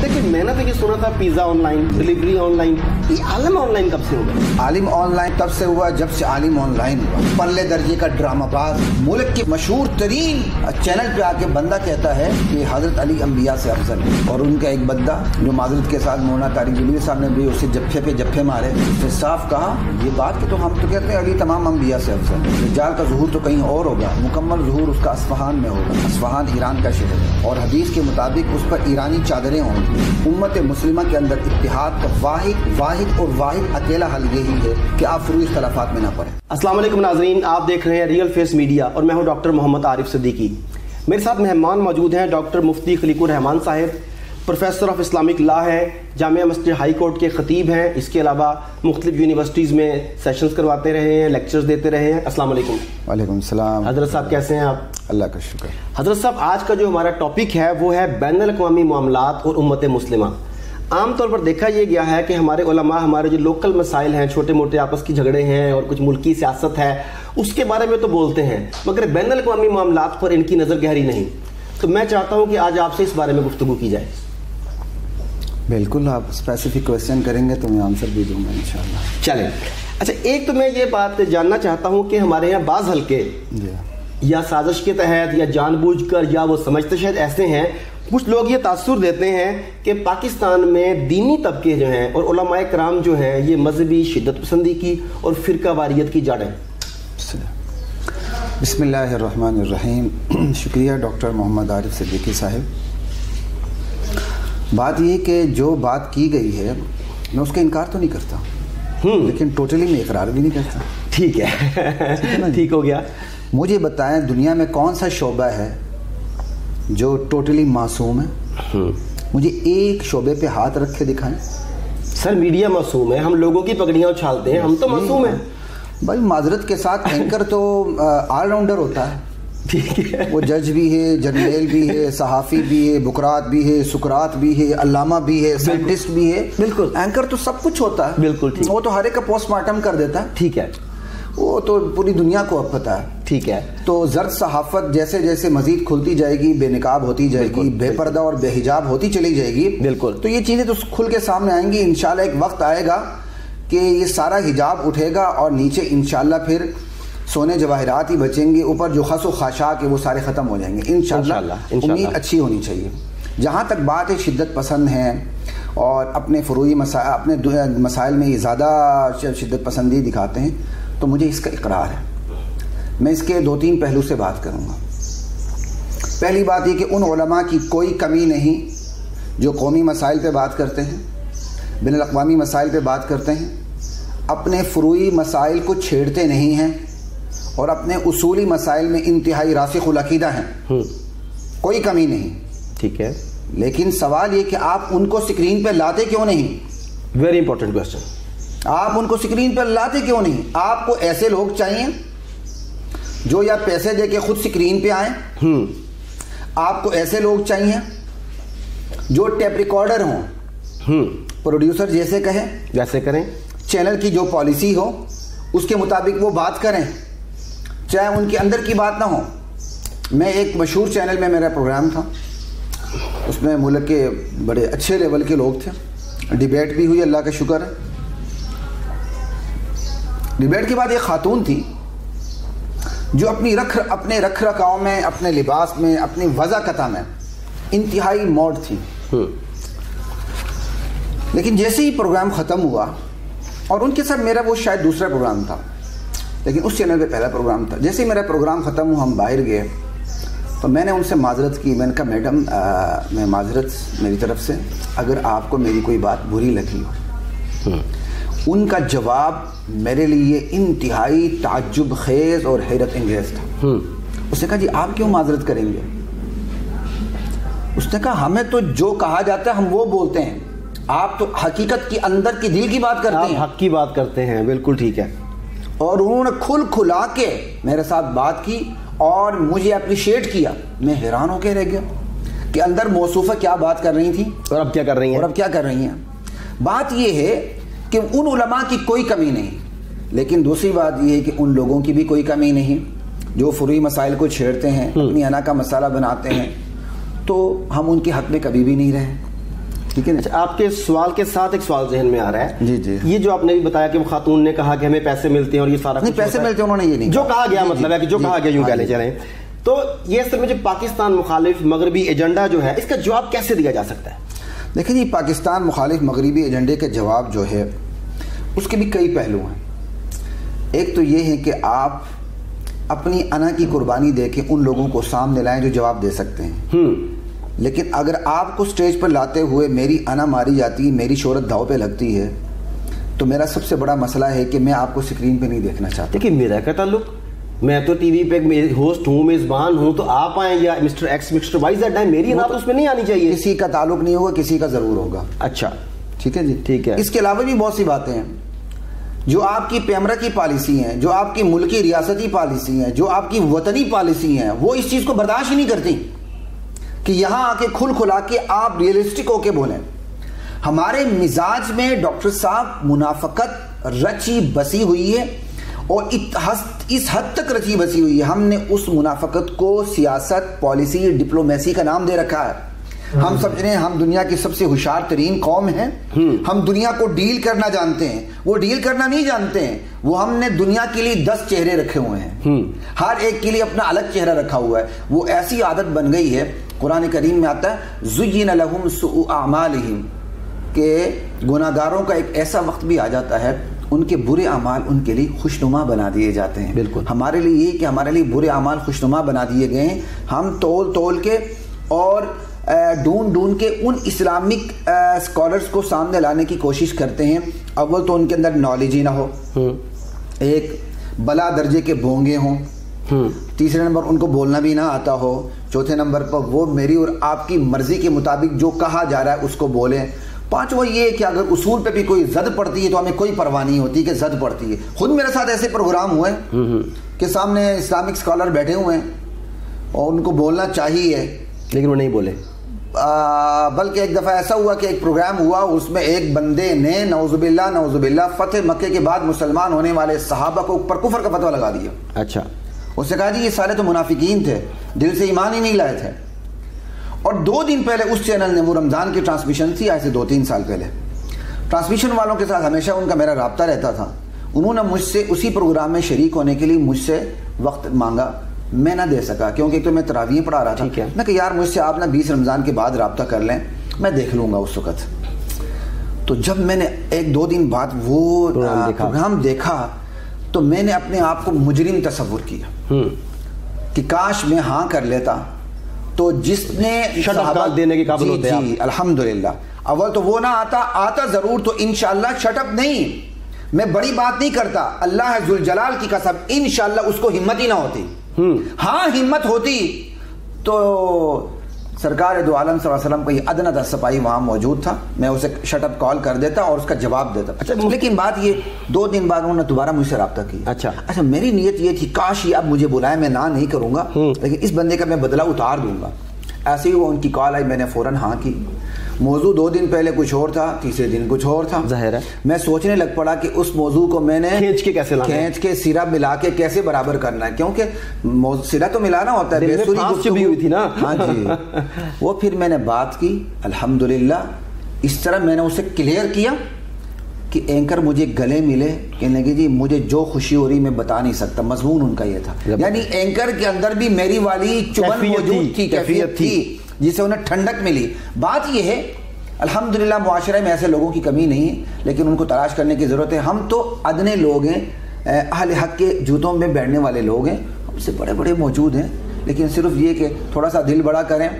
देखिए, मैंने तो ये सुना था पिज्जा ऑनलाइन डिलीवरी ऑनलाइन ये आलम ऑनलाइन कब से हो गया? आलिम ऑनलाइन तब से हुआ? जब से आलिम ऑनलाइन हुआ। पल्ले दर्जे का ड्रामाबाज मुल्क के मशहूर तरीन चैनल पे आके बंदा कहता है कि हज़रत अली अम्बिया से अफजल, और उनका एक बंदा, जो माजरत के साथ मोना तारिक जलील साहब ने भी उसे जफ्फे पे जफ्फे मारे उसने साफ़ कहा, ये बात कि तो हम तो कहते हैं अली तमाम अम्बिया से अफजल है रिजाल का जहूर तो कहीं और होगा, मुकम्मल जहूर उसका असफहान में होगा, असफहान ईरान का शहर है। और हदीस के मुताबिक उस पर ईरानी चादरें होंगी। उम्मत मुस्लिमा के अंदर इतिहाद का वाहिद वाहिद और वाहिद अकेला हल यही है कि आप फ्रू इख्तलाफात में ना पड़े। वालेकुम नाजरीन, आप देख रहे हैं रियल फेस मीडिया और मैं हूँ डॉक्टर मोहम्मद आरिफ सिद्दीकी। मेरे साथ मेहमान मौजूद हैं doctor Mufti Khaliqur Rahman Sahib professor of Islamic law है जामिया मस्जिद हाई कोर्ट के ख़तीब हैं। इसके अलावा मुख्तलिफ़ यूनिवर्सिटीज़ में सेशंस करवाते रहे हैं लेक्चर्स देते रहे हैं। अस्सलाम वालेकुम। वालेकुम सलाम। हज़रत साहब कैसे हैं आप? अल्लाह का शुक्र। हज़रत साहब आज का जो हमारा टॉपिक है वो है बैन अवी मामला और उम्मत मुस्लिमा। आमतौर पर देखा यह गया है कि हमारे उलमा हमारे जो लोकल मसाइल हैं छोटे मोटे आपस की झगड़े हैं और कुछ मुल्की सियासत है उसके बारे में तो बोलते हैं मगर बैन अवी मामला पर इनकी नज़र गहरी नहीं। तो मैं चाहता हूँ कि आज आपसे इस बारे में गुफ्तु की जाए। बिल्कुल आप स्पेसिफिक क्वेश्चन करेंगे तो मैं आंसर भी दूँगा इंशाल्लाह। चलें। अच्छा एक तो मैं ये बात जानना चाहता हूँ कि हमारे यहाँ बाज़ हल्के या साजिश के तहत या जानबूझकर या वो समझते शायद ऐसे हैं कुछ लोग ये तासुर देते हैं कि पाकिस्तान में दीनी तबके जो हैं और उलमाए कराम जो हैं ये मजहबी शिदत पसंदी की और फ़िरका वारियत की जड़ है। बिसमीम शुक्रिया डॉक्टर मोहम्मद आरिफ सिद्दीकी साहब। बात ये कि जो बात की गई है मैं उसका इनकार तो नहीं करता। लेकिन टोटली मैं इकरार भी नहीं करता। ठीक है। ठीक हो गया। मुझे बताएँ दुनिया में कौन सा शोबा है जो टोटली मासूम है? मुझे एक शोबे पे हाथ रख के दिखाएँ। सर मीडिया मासूम है। हम लोगों की पगड़ियाँ उछालते हैं। हम तो मासूम हैं। भाई माजरत के साथ एंकर तो ऑलराउंडर होता है। ठीक है। वो जज भी है जर्नल भी है सहाफ़ी भी है बुकरात भी है सुकरात भी है अल्लामा भी है साइंटिस्ट भी है। बिल्कुल। एंकर तो सब कुछ होता है। बिल्कुल ठीक। वो तो हर एक का पोस्टमार्टम कर देता है। ठीक है। वो तो पूरी दुनिया को अब पता है। ठीक है। तो जर्द सहाफत जैसे जैसे मजीद खुलती जाएगी बेनकाब होती जाएगी बेपर्दा और बेहिजाब होती चली जाएगी। बिल्कुल। तो ये चीज़ें तो खुल के सामने आएँगी। इंशाल्लाह एक वक्त आएगा कि ये सारा हिजाब उठेगा और नीचे इंशाल्लाह फिर सोने जवाहरात ही बचेंगे ऊपर जो खस खाशा के वो सारे ख़त्म हो जाएँगे। इन उम्मीद अच्छी होनी चाहिए। जहाँ तक बात है शिद्दत पसंद है और अपने फरूई मसा अपने मसाइल में ये ज़्यादा शिद्दत पसंदी दिखाते हैं तो मुझे इसका इकरार है। मैं इसके दो तीन पहलू से बात करूँगा। पहली बात यह कि उन की कोई कमी नहीं जो कौमी मसाइल पर बात करते हैं बिन अवी मसाइल पर बात करते हैं। अपने फ्रूई मसाइल को छेड़ते नहीं हैं और अपने उसूली मसाइल में इंतहाई रासिकुलकीदा हैं। कोई कमी नहीं। ठीक है। लेकिन सवाल ये कि आप उनको स्क्रीन पर लाते क्यों नहीं? वेरी इंपॉर्टेंट क्वेश्चन आप उनको स्क्रीन पर लाते क्यों नहीं? आपको ऐसे लोग चाहिए जो या पैसे दे के खुद स्क्रीन पे आए। आपको ऐसे लोग चाहिए जो टेप रिकॉर्डर हों। प्रोड्यूसर जैसे कहें। जैसे करें। चैनल की जो पॉलिसी हो उसके मुताबिक वो बात करें। चाहे उनके अंदर की बात ना हो। मैं एक मशहूर चैनल में मेरा प्रोग्राम था। उसमें मुल्क के बड़े अच्छे लेवल के लोग थे। डिबेट भी हुई अल्लाह का शुक्र है। डिबेट के बाद एक खातून थी जो अपनी रख अपने रख रखाव में अपने लिबास में अपनी वज़ाकता में इंतहाई मॉड थी। लेकिन जैसे ही प्रोग्राम ख़त्म हुआ और उनके साथ मेरा वो शायद दूसरा प्रोग्राम था लेकिन उस चैनल पे पहला प्रोग्राम था। जैसे ही मेरा प्रोग्राम ख़त्म हुआ हम बाहर गए तो मैंने उनसे माजरत की। मैंने कहा मैडम मैं माजरत मेरी तरफ़ से अगर आपको मेरी कोई बात बुरी लगी हो उनका जवाब मेरे लिए इंतहाई ताजुब खेज और हैरत अंगेज था। उसने कहा जी आप क्यों माजरत करेंगे? उसने कहा हमें तो जो कहा जाता है हम वो बोलते हैं। आप तो हकीकत की अंदर की दिल की बात करते हैं। हक की बात करते हैं बिल्कुल ठीक है। और उन्होंने खुल खुला के मेरे साथ बात की और मुझे अप्रिशिएट किया। मैं हैरान होकर रह गया कि अंदर मौसूफा क्या बात कर रही थी? और अब क्या कर रही हैं? और अब क्या कर रही हैं? बात यह है कि उन उलमा की कोई कमी नहीं। लेकिन दूसरी बात यह है कि उन लोगों की भी कोई कमी नहीं। जो फ्री मसाइल को छेड़ते हैं अपनी अना का मसाला बनाते हैं तो हम उनके हक में कभी भी नहीं रहे। ठीक है अच्छा आपके सवाल के साथ एक सवाल जहन में आ रहा है। जी जी। ये जो आपने भी बताया कि वो खातून ने कहा कि हमें पैसे मिलते हैं और ये सारा नहीं पैसे मिलते उन्होंने ये नहीं जो कहा। गया मतलब है कि जो कहा गया यूँ हाँ कह ले चले तो ये असल में जो पाकिस्तान मुखालिफ मगरबी एजेंडा जो है इसका जवाब कैसे दिया जा सकता है? देखिए जी पाकिस्तान मुखालिफ मगरबी एजेंडे के जवाब जो है उसके भी कई पहलू हैं। एक तो ये है कि आप अपनी अना की कुर्बानी दे के उन लोगों को सामने लाएँ जो जवाब दे सकते हैं। हम्म। लेकिन अगर आपको स्टेज पर लाते हुए मेरी अना मारी जाती है मेरी शोहरत दाव पे लगती है तो मेरा सबसे बड़ा मसला है कि मैं आपको स्क्रीन पे नहीं देखना चाहता। देखिए मेरा क्या ताल्लुक? मैं तो टीवी पे होस्ट हूँ मेजबान हूँ तो आप आए या mister X mister Y Z आए मेरी तो उसमें नहीं आनी चाहिए। किसी का ताल्लुक नहीं होगा किसी का ज़रूर होगा। अच्छा। ठीक है जी? ठीक है। इसके अलावा भी बहुत सी बातें हैं। जो आपकी पैमरा की पॉलिसी हैं जो आपकी मुल्की रियासती पॉलिसी हैं जो आपकी वतनी पॉलिसी हैं वो इस चीज़ को बर्दाश्त ही नहीं करती। कि यहाँ आके खुल खुला के आप रियलिस्टिक होके बोले। हमारे मिजाज में डॉक्टर साहब मुनाफकत रची बसी हुई है और इस हद तक रची बसी हुई है। हमने उस मुनाफकत को सियासत पॉलिसी डिप्लोमेसी का नाम दे रखा है। हम समझ रहे हैं हम दुनिया की सबसे होशियार तरीन कौम है। हम दुनिया को डील करना जानते हैं। वो डील करना नहीं जानते हैं। वो हमने दुनिया के लिए दस चेहरे रखे हुए हैं। हर एक के लिए अपना अलग चेहरा रखा हुआ है। वो ऐसी आदत बन गई है कुरान करीम में आता है जुयन लहुम सुआमालिहिम के गुनागारों का एक ऐसा वक्त भी आ जाता है उनके बुरे अमाल उनके लिए खुशनुमा बना दिए जाते हैं। बिल्कुल। हमारे लिए ये कि हमारे लिए बुरे अमाल खुशनुमा बना दिए गए हैं। हम तोल तोल के और ढूंढ ढूंढ के उन इस्लामिक स्कॉलर्स को सामने लाने की कोशिश करते हैं। अव्वल तो उनके अंदर नॉलेज ही ना हो। हम्म। एक बला दर्जे के भोंगे हों। हम्म। तीसरे नंबर उनको बोलना भी ना आता हो। चौथे नंबर पर वो मेरी और आपकी मर्ज़ी के मुताबिक जो कहा जा रहा है उसको बोलें। पांचवा ये है कि अगर उसूल पे भी कोई जद पड़ती है तो हमें कोई परवाह नहीं होती कि जद पड़ती है। खुद मेरे साथ ऐसे प्रोग्राम हुए हम्म, कि सामने इस्लामिक स्कॉलर बैठे हुए हैं और उनको बोलना चाहिए। लेकिन वो नहीं बोले। बल्कि एक दफ़ा ऐसा हुआ कि एक प्रोग्राम हुआ उसमें एक बंदे ने नवजुबिल्ला नवजुबिल्ला फतेह मक्के के बाद मुसलमान होने वाले सहाबा को ऊपर कुफर का फतवा लगा दिया। अच्छा। उसने कहा जी ये सारे तो मुनाफिकीन थे दिल से ईमान ही नहीं लाए थे। और दो दिन पहले उस चैनल ने वो रमज़ान की ट्रांसमिशन थी आज से दो तीन साल पहले। ट्रांसमिशन वालों के साथ हमेशा उनका मेरा रबता रहता था। उन्होंने मुझसे उसी प्रोग्राम में शरीक होने के लिए मुझसे वक्त मांगा। मैं ना दे सका क्योंकि एक तो मैं तरावियाँ पढ़ा रहा था। मैं कि यार मुझसे आप ना बीस रमज़ान के बाद रबता कर लें मैं देख लूँगा उस वक़्त। तो जब मैंने एक दो दिन बाद वो प्रोग्राम देखा, तो मैंने अपने आप को मुजरिम तस्वुर किया। हम्म। कि काश मैं हाँ कर लेता तो जिसने देने के काबिल होते हैं अल्हम्दुलिल्लाह। अव्वल तो वो ना आता आता ज़रूर तो इनशाला शटअप नहीं। मैं बड़ी बात नहीं करता अल्लाह जलाल की कसम इनशाला उसको हिम्मत ही ना होती। हाँ हिम्मत होती। तो सरकार दो आलम वसल्लम का ये अदना दस सपाई वहाँ मौजूद था। मैं उसे शटअप कॉल कर देता और उसका जवाब देता। अच्छा लेकिन बात ये दो दिन बाद उन्होंने दोबारा मुझसे रहा की अच्छा। अच्छा मेरी नीयत ये थी काश ये अब मुझे बुलाए मैं ना नहीं करूँगा। हम्म। लेकिन इस बंदे का मैं बदला उतार दूँगा। ऐसे ही वो उनकी कॉल आई मैंने फ़ौरन हाँ की। मौजू दो दिन पहले कुछ और था तीसरे दिन कुछ और था। ज़ाहिर है। मैं सोचने लग पड़ा कि उस मौजू को मैंने खींच के कैसे खींच के सिरा मिला के कैसे बराबर करना है? क्योंकि सिरा तो मिलाना होता है भी हुई थी ना। हाँ जी। वो फिर मैंने बात की अल्हम्दुलिल्लाह इस तरह मैंने उसे क्लियर किया कि एंकर मुझे गले मिले कहने लगे जी मुझे जो खुशी हो रही मैं बता नहीं सकता। मजमून उनका ये था। यानी एंकर के अंदर भी मेरी वाली चुबन मौजूद थी कैफियत थी। जिससे उन्हें ठंडक मिली। बात यह है, अल्हम्दुलिल्लाह मुआशरे में ऐसे लोगों की कमी नहीं है, लेकिन उनको तलाश करने की ज़रूरत है। हम तो अदने लोग हैं अहल हक के जूतों में बैठने वाले लोग हैं। हमसे बड़े बड़े मौजूद हैं, लेकिन सिर्फ़ ये कि थोड़ा सा दिल बड़ा करें,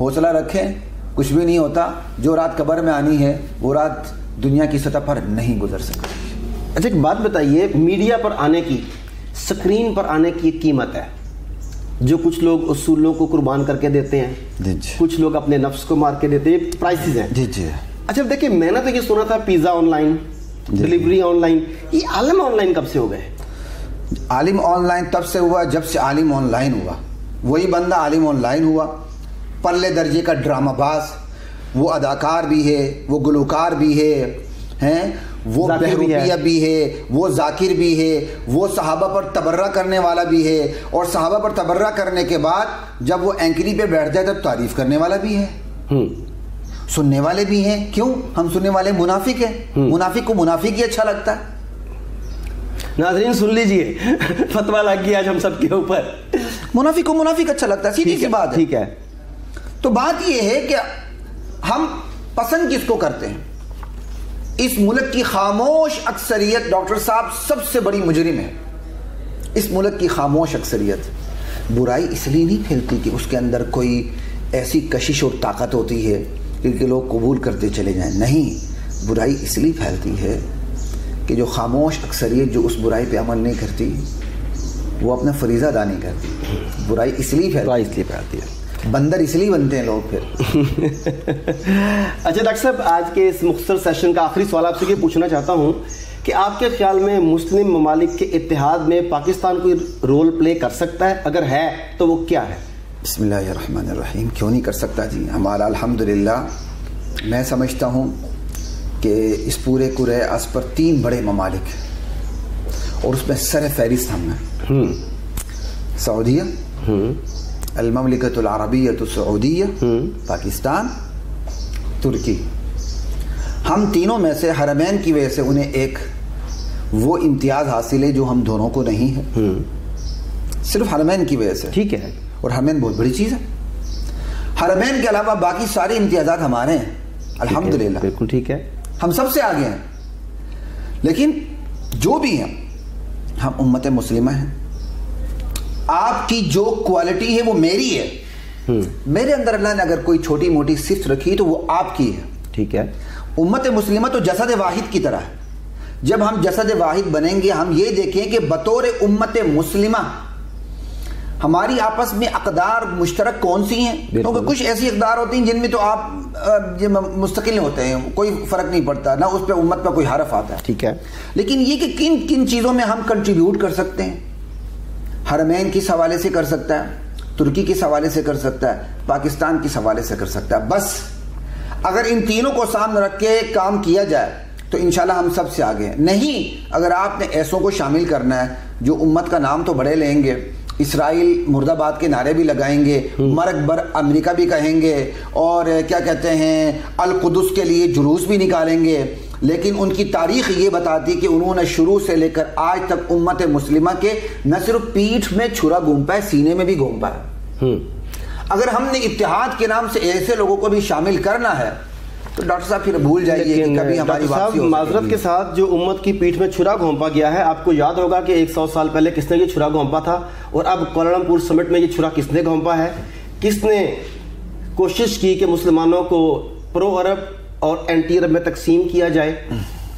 हौसला रखें, कुछ भी नहीं होता। जो रात कबर में आनी है, वो रात दुनिया की सतह पर नहीं गुजर सकती। अच्छा एक बात बताइए, मीडिया पर आने की, स्क्रीन पर आने की कीमत है। जो कुछ लोग उसूलों को कुर्बान करके देते हैं कुछ लोग अपने नफ्स को मार के देते हैं प्राइसेस हैं। जी जी। अच्छा देखिए मैंने तो ये सुना था पिज्जा ऑनलाइन डिलीवरी ऑनलाइन ये आलम ऑनलाइन कब से हो गए? आलिम ऑनलाइन तब से हुआ जब से आलिम ऑनलाइन हुआ। वही बंदा आलिम ऑनलाइन हुआ। पल्ले दर्जे का ड्रामाबाज वो अदाकार भी है वो गुलकार भी है हैं? वो बहरूपिया भी है। वो जाकिर भी है वो सहाबा पर तबर्रा करने वाला भी है और सहाबा पर तबर्रा करने के बाद जब वो एंकरी पे बैठ जाए तो तारीफ़ करने वाला भी है। हम्म। सुनने वाले भी हैं। क्यों? हम सुनने वाले मुनाफिक हैं। हम्म। मुनाफिक को मुनाफिक ही अच्छा लगता है। नाजरीन सुन लीजिए। फतवा लग गया आज हम सबके ऊपर। मुनाफिक को मुनाफिक अच्छा लगता है। सीधी सी बात है। ठीक है। तो बात यह है कि हम पसंद किसको करते हैं? इस मुल्क की खामोश अक्सरियत डॉक्टर साहब सबसे बड़ी मुजरिम है। इस मुल्क की खामोश अक्सरियत। बुराई इसलिए नहीं फैलती कि उसके अंदर कोई ऐसी कशिश और ताकत होती है क्योंकि लोग कबूल करते चले जाएँ। नहीं, बुराई इसलिए फैलती है कि जो खामोश अक्सरियत जो उस बुराई पे अमल नहीं करती, वो अपना फरीज़ा अदा नहीं करती। बुराई इसलिए फैलती इसलिए फैलती है। बंदर इसलिए बनते हैं लोग फिर। अच्छा डॉक्टर साहब आज के इस मुख्तर सेशन का आखिरी सवाल आपसे ये पूछना चाहता हूँ कि आपके ख्याल में मुस्लिम ममालिक के इतिहाद में पाकिस्तान कोई रोल प्ले कर सकता है? अगर है तो वो क्या है? बसमीम क्यों नहीं कर सकता जी? हमारा अल्हम्दुलिल्लाह मैं समझता हूँ कि इस पूरे कुरे अस पर तीन बड़े ममालिक और उसमें सर फहरिस्त हम हैं। सऊदीया अलममलिकतुलअरबियत सऊदीया पाकिस्तान तुर्की। हम तीनों में से हरमैन की वजह से उन्हें एक वो इम्तियाज़ हासिल है जो हम दोनों को नहीं है। सिर्फ़ हरमैन की वजह से। ठीक है। और हरमैन बहुत बड़ी चीज़ है। हरमैन के अलावा बाकी सारे इम्तियाज़ात हमारे हैं अल्हम्दुलिल्लाह। बिल्कुल ठीक है। हम सबसे आगे हैं। लेकिन जो भी हैं हम उम्मत मुस्लिमा हैं। आपकी जो क्वालिटी है वो मेरी है। मेरे अंदर अल्लाह ने अगर कोई छोटी मोटी सिफ्त रखी तो वो आपकी है। ठीक है। उम्मत मुस्लिमा तो जसद वाहिद की तरह है। जब हम जसद वाहिद बनेंगे हम ये देखें कि बतौर उम्मत मुस्लिमा हमारी आपस में अकदार मुश्तरक कौन सी हैं? क्योंकि कुछ ऐसी अकदार होती हैं जिनमें तो आप मुस्तकिल होते हैं कोई फ़र्क नहीं पड़ता ना उस पर उम्मत पर कोई हरफ आता है। ठीक है। लेकिन ये कि किन किन चीज़ों में हम कंट्रीब्यूट कर सकते हैं? हरमैन किस हवाले से कर सकता है? तुर्की किस हवाले से कर सकता है? पाकिस्तान किस हवाले से कर सकता है? बस अगर इन तीनों को सामने रख के काम किया जाए तो इंशाल्लाह हम सबसे आगे हैं। नहीं अगर आपने ऐसों को शामिल करना है जो उम्मत का नाम तो बड़े लेंगे इसराइल मुर्दाबाद के नारे भी लगाएँगे मरक बर अमेरिका भी कहेंगे और क्या कहते हैं अल कुदस के लिए जुलूस भी निकालेंगे लेकिन उनकी तारीख ये बताती कि उन्होंने शुरू से लेकर आज तक उम्मत मुस्लिमा के न सिर्फ़ पीठ में छुरा घूम पाए सीने में भी घूम पाए अगर हमने इतिहाद के नाम से ऐसे लोगों को भी शामिल करना है तो डॉक्टर साहब फिर भूल जाइए कि कभी हमारी साहब माजरत के साथ जो उम्मत की पीठ में छुरा घोंपा गया है आपको याद होगा कि 100 साल पहले किसने ये छुरा घोंपा था और अब कोलमपुर समिट में ये छुरा किसने घोंपा है? किसने कोशिश की कि मुसलमानों को प्रो अरब और एंटी अरब में तकसीम किया जाए।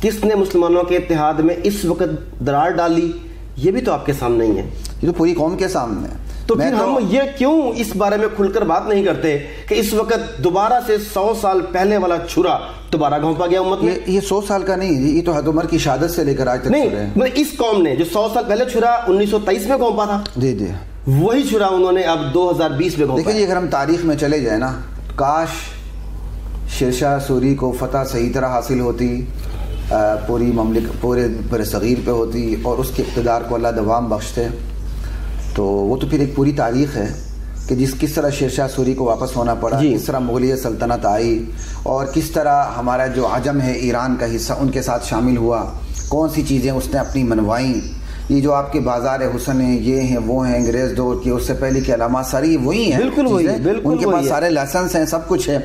किसने मुसलमानों के इतिहाद में इस वक्त दरार डाली ये भी तो आपके सामने ही है। ये तो पूरी कौम के सामने है। तो फिर हम ये क्यों इस बारे में खुलकर बात नहीं करते कि इस वक्त दोबारा से सौ साल पहले वाला छुरा दोबारा घोंपा गया उम्मत में? ये ये सौ साल का नहीं ये तो हद उमर की शहादत से लेकर आज तक नहीं मतलब इस कौम ने जो सौ साल पहले छुरा 1923 में घोंपा था जी जी। वही छुरा उन्होंने अब 2020 में घोंपा देखिए अगर हम तारीख में चले जाए ना काश शेरशाह सूरी को फतह सही तरह हासिल होती पूरी ममलिक पूरे बर सग़ीर पे होती और उसके इकतदार को अल्लाह दवाम बख्शते तो वो तो फिर एक पूरी तारीख है कि जिस किस तरह शेरशाह सूरी को वापस होना पड़ा। किस तरह मुगलिय सल्तनत आई और किस तरह हमारा जो आज़म है ईरान का हिस्सा उनके साथ शामिल हुआ कौन सी चीज़ें उसने अपनी मनवाई ये जो आपके बाज़ार हुसन है ये हैं वो हैं अंग्रेज़ दौर की उससे पहले के अलामा सारी वही हैं बिल्कुल वही। बिल्कुल उनके पास सारे लाइसेंस हैं सब कुछ है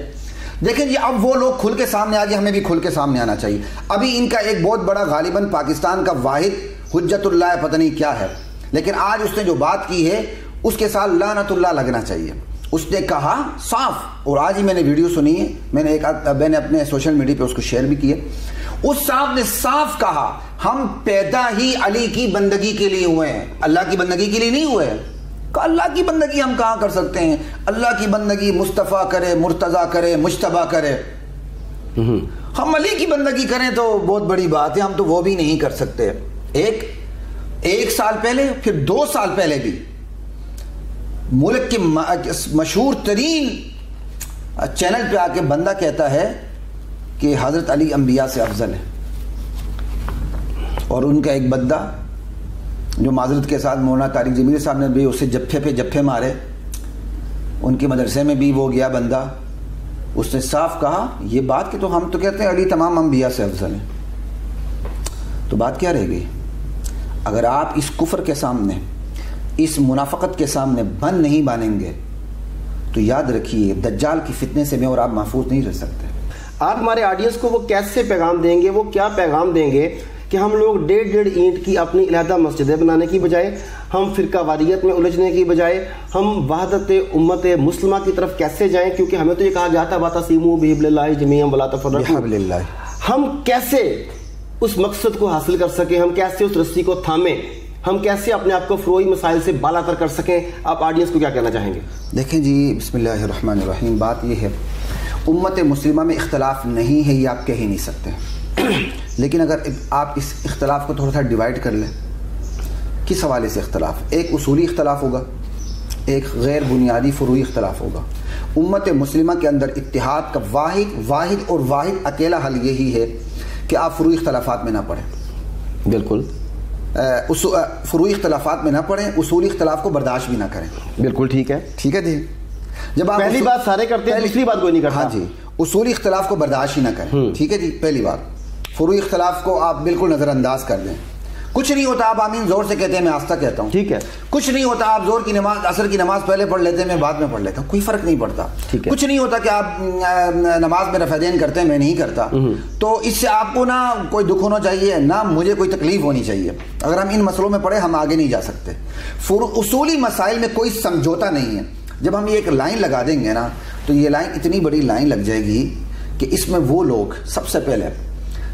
देखिए जी अब वो लोग खुल के सामने आ गए हमें भी खुल के सामने आना चाहिए। अभी इनका एक बहुत बड़ा गालिबन पाकिस्तान का वाहिद हुज्जतुल्लाह है, पता नहीं क्या है। लेकिन आज उसने जो बात की है उसके साथ लानतुल्ला लगना चाहिए। उसने कहा साफ़। और आज ही मैंने वीडियो सुनी है। मैंने एक मैंने अपने सोशल मीडिया पे उसको शेयर भी किया। उस साहब ने साफ़ कहा हम पैदा ही अली की बंदगी के लिए हुए हैं। अल्लाह की बंदगी के लिए नहीं हुए हैं। अल्लाह की बंदगी हम कहाँ कर सकते हैं? अल्लाह की बंदगी मुस्तफ़ा करे मुर्तज़ा करे मुशतबा करे। हम अली की बंदगी करें तो बहुत बड़ी बात है हम तो वो भी नहीं कर सकते। एक एक साल पहले फिर दो साल पहले भी। मुल्क के मशहूर तरीन चैनल पे आके बंदा कहता है कि हज़रत अली अम्बिया से अफजल है। और उनका एक बंदा जो माजरत के साथ मौलाना तारिक जमीर साहब ने भी उसे जफ्फे पे जफ्फे मारे, उनके मदरसे में भी वो गया बंदा। उसने साफ़ कहा, ये बात कि तो हम तो कहते हैं, अली तमाम अम्बिया से अफजल हैं। तो बात क्या रह गई? अगर आप इस कुफर के सामने, इस मुनाफ़त के सामने बन नहीं बानेंगे तो याद रखिए, दज्जाल की फितने से मैं और आप महफूज नहीं रह सकते। आप हमारे ऑडियंस को वो कैसे पैगाम देंगे, वो क्या पैगाम देंगे कि हम लोग डेढ़ डेढ़ ईंट की अपनी अलहदा मस्जिदें बनाने की बजाय हम फिरका वारियत में उलझने की बजाय हम वहादत उम्मत मुस्लिमा की तरफ़ कैसे जाएँ? क्योंकि हमें तो ये कहा गया था बाता सीमू जमीम हम कैसे उस मकसद को हासिल कर सकें? हम कैसे उस रस्सी को थामें? हम कैसे अपने आप को फ्रोई मसाइल से बालातर कर सकें? आप ऑडियंस को क्या कहना चाहेंगे? देखें जी बिस्मिल्लाहिर्रहमानिर्रहीम बात यह है उम्मत मुस्लिमा में इख्तलाफ नहीं है ये आप कह ही नहीं सकते। लेकिन अगर आप इस इख्तलाफ को थोड़ा सा डिवाइड कर लें किस हवाले से इख्तलाफ? एक उसूली इख्तलाफ होगा एक गैर बुनियादी फ्रूई इख्तलाफ होगा। उम्मत मुस्लिमा के अंदर इतिहाद का वाहिद वाहिद और वाहिद अकेला हल यही है कि आप फ्रूई इख्तलाफात में ना पढ़ें। बिल्कुल। फ्रूई इख्तलाफात में ना पढ़ें उसूली इख्तलाफ को बर्दाश्त भी ना करें। बिल्कुल ठीक है। ठीक है जी? जब आप पहली बात सारे करते हैं दूसरी बात कोई नहीं करता। हाँ जी उसूली इख्तलाफ को बर्दाश्त ही ना करें। हम्म। ठीक है जी? पहली बात। फ्रूई इख्तलाफ को आप बिल्कुल नज़रअंदाज कर दें। कुछ नहीं होता आप आमीन ज़ोर से कहते हैं मैं आस्था कहता हूँ। ठीक है। कुछ नहीं होता आप ज़ोर की नमाज़ असर की नमाज़ पहले पढ़ लेते हैं मैं बाद में पढ़ लेता हूँ। कोई फ़र्क नहीं पड़ता। ठीक है। कुछ नहीं होता कि आप नमाज़ में रफेदेन करते हैं मैं नहीं करता। हम्म। तो इससे आपको ना कोई दुख होना चाहिए ना मुझे कोई तकलीफ़ होनी चाहिए। अगर हम इन मसलों में पढ़े हम आगे नहीं जा सकते। उसूली मसाइल में कोई समझौता नहीं है। जब हम ये एक लाइन लगा देंगे ना तो ये लाइन इतनी बड़ी लाइन लग जाएगी कि इसमें वो लोग सबसे पहले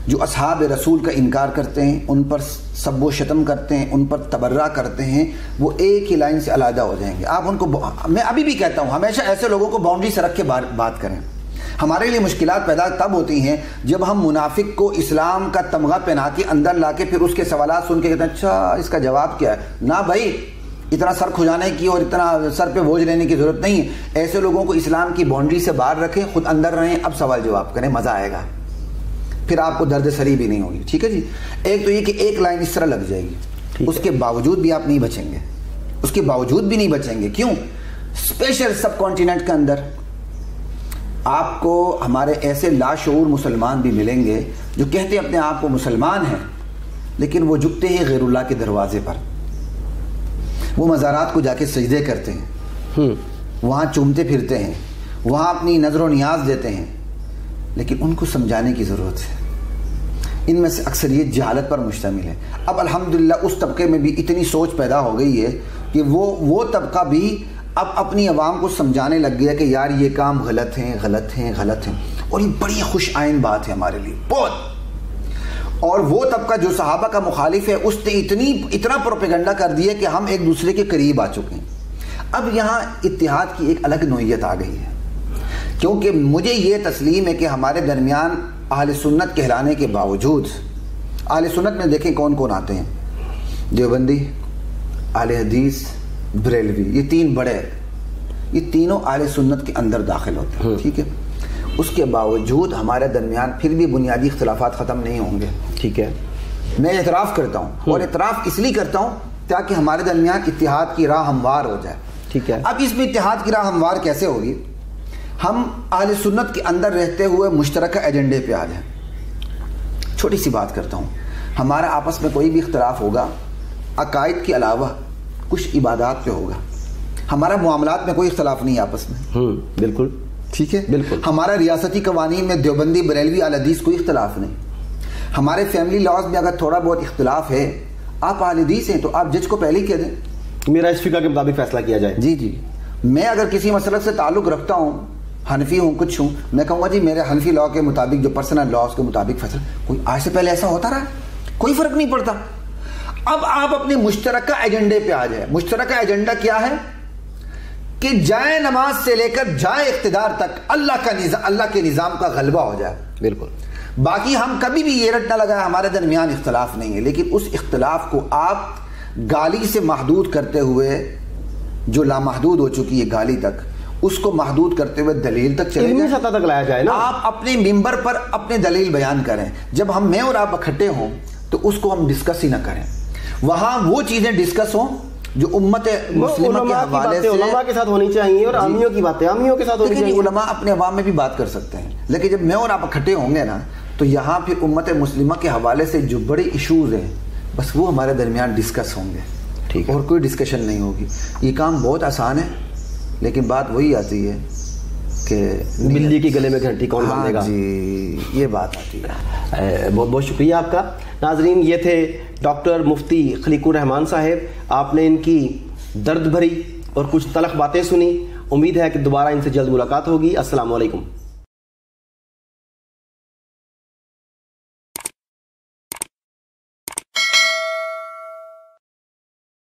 जो असहाब रसूल का इनकार करते हैं, उन पर सबो शतम करते हैं, उन पर तबर्रा करते हैं, वो एक ही लाइन से अलहदा हो जाएँगे। आप उनको मैं अभी भी कहता हूँ, हमेशा ऐसे लोगों को बाउंड्री से रख के बात करें। हमारे लिए मुश्किल पैदा तब होती हैं जब हम मुनाफिक को इस्लाम का तमगा पहना के अंदर ला के फिर उसके सवाल सुन के कहते हैं अच्छा इसका जवाब क्या है? ना भाई, इतना सर खुजाने की और इतना सर पे बोझ लेने की ज़रूरत नहीं है। ऐसे लोगों को इस्लाम की बाउंड्री से बाहर रखें, खुद अंदर रहें, अब सवाल जवाब करें, मज़ा आएगा। फिर आपको दर्द सरी भी नहीं होगी। ठीक है जी? एक तो ये कि एक लाइन इस तरह लग जाएगी। उसके बावजूद भी आप नहीं बचेंगे। उसके बावजूद भी नहीं बचेंगे। क्यों? स्पेशल सब कॉन्टिनेंट के अंदर आपको हमारे ऐसे लाशूर मुसलमान भी मिलेंगे जो कहते हैं अपने आप को मुसलमान हैं लेकिन वो झुकते हैं गैरुल्ला के दरवाजे पर। वो मज़ारात को जाके सजदे करते हैं। हम्म। वहाँ चूमते फिरते हैं। वहाँ अपनी नज़र नियाज देते हैं। लेकिन उनको समझाने की ज़रूरत है। इनमें से अक्सर अक्सरियत जहालत पर मुश्तमिल है। अब अल्हम्दुलिल्लाह उस तबके में भी इतनी सोच पैदा हो गई है कि वो वो तबका भी अब अपनी आवाम को समझाने लग गया कि यार ये काम गलत हैं गलत हैं गलत हैं। और ये बड़ी खुश आइन बात है हमारे लिए, बहुत। और वो तबका जो सहाबा का मुखालिफ है, उसने इतनी, इतना प्रोपेगंडा कर दिया कि हम एक दूसरे के करीब आ चुके हैं। अब यहाँ इतिहाद की एक अलग नोयत आ गई है। क्योंकि मुझे ये तस्लीम है कि हमारे दरमियान अहल सुन्नत कहलाने के बावजूद अहल सुन्नत में देखें कौन कौन आते हैं। देवबंदी आल हदीस बरेलवी ये तीन बड़े ये तीनों आल सुन्नत के अंदर दाखिल होते हैं हम्म। ठीक है? उसके बावजूद हमारे दरमियान फिर भी बुनियादी इख्तलाफा ख़त्म नहीं होंगे ठीक है? मैं एतराफ़ करता हूँ हम्म। और एतराफ़ इसलिए करता हूँ ताकि हमारे दरमियान इतिहाद की राह हमवार हो जाए ठीक है। अब इसमें इतिहाद की राह हमवार कैसे होगी? हम आल सुन्नत के अंदर रहते हुए मुश्तर एजेंडे पे आ जाए छोटी सी बात करता हूँ। हमारा आपस में कोई भी इख्तलाफ होगा अकायद के अलावा कुछ इबादत पे होगा। हमारा मामलात में कोई इख्तलाफ नहीं आपस में। हम्म, बिल्कुल। ठीक है? बिल्कुल। हमारा रियासती कवानी में देवबंदी बरेलवी अलदीस कोई इख्तलाफ नहीं। हमारे फैमिली लॉज में अगर थोड़ा बहुत इख्तलाफ है आप आलदीस हैं तो आप जज को पहले ही कह दें। मेरा इस फिका के मुताबिक फैसला किया जाए। जी जी। मैं अगर किसी मसलक से ताल्लुक रखता हूँ हनफी हूँ कुछ हूँ। मैं कहूँगा जी मेरे हनफी लॉ के मुताबिक जो पर्सनल लॉ उसके मुताबिक फैसला कोई आज से पहले ऐसा होता रहा? कोई फ़र्क नहीं पड़ता। अब आप अपने मुश्तर एजेंडे पे आ जाए। मुश्तर एजेंडा क्या है? कि जाए नमाज़ से लेकर जाए इकतदार तक अल्लाह का निज़ाम अल्लाह के निज़ाम का गलबा हो जाए। बिल्कुल। बाकी हम कभी भी ये रटना लगाए हमारे दरमियान इख्तलाफ नहीं है। लेकिन उस इख्तलाफ को आप गाली से महदूद करते हुए जो लामहदूद हो चुकी है गाली तक उसको महदूद करते हुए दलील तक चले सतह तक लाया जाए ना। आप अपने मिंबर पर अपने दलील बयान करें। जब हम मैं और आप इकट्ठे हों तो उसको हम डिस्कस ही ना करें। वहाँ वो चीज़ें डिस्कस हों जो उम्मत मुस्लिम के हवाले से उलमा के साथ होनी चाहिए और आमियों की बातें आमियों के साथ होनी चाहिए। उलमा अपने अवाम में भी बात कर सकते हैं। लेकिन जब मैं और आप इकट्ठे होंगे ना तो यहाँ फिर उम्मत मुस्लिमा के हवाले से जो बड़े इशूज़ हैं बस वो हमारे दरमियान डिस्कस होंगे। ठीक और कोई डिस्कशन नहीं होगी। ये काम बहुत आसान है। लेकिन बात वही आती है कि बिल्ली के गले में घंटी कौन हाँ बांधेगा? जी ये बात आती है। बहुत बहुत शुक्रिया आपका। नाजरीन ये थे डॉक्टर मुफ्ती खलीकुर रहमान साहब। आपने इनकी दर्द भरी और कुछ तलख बातें सुनी। उम्मीद है कि दोबारा इनसे जल्द मुलाकात होगी। अस्सलाम वालेकुम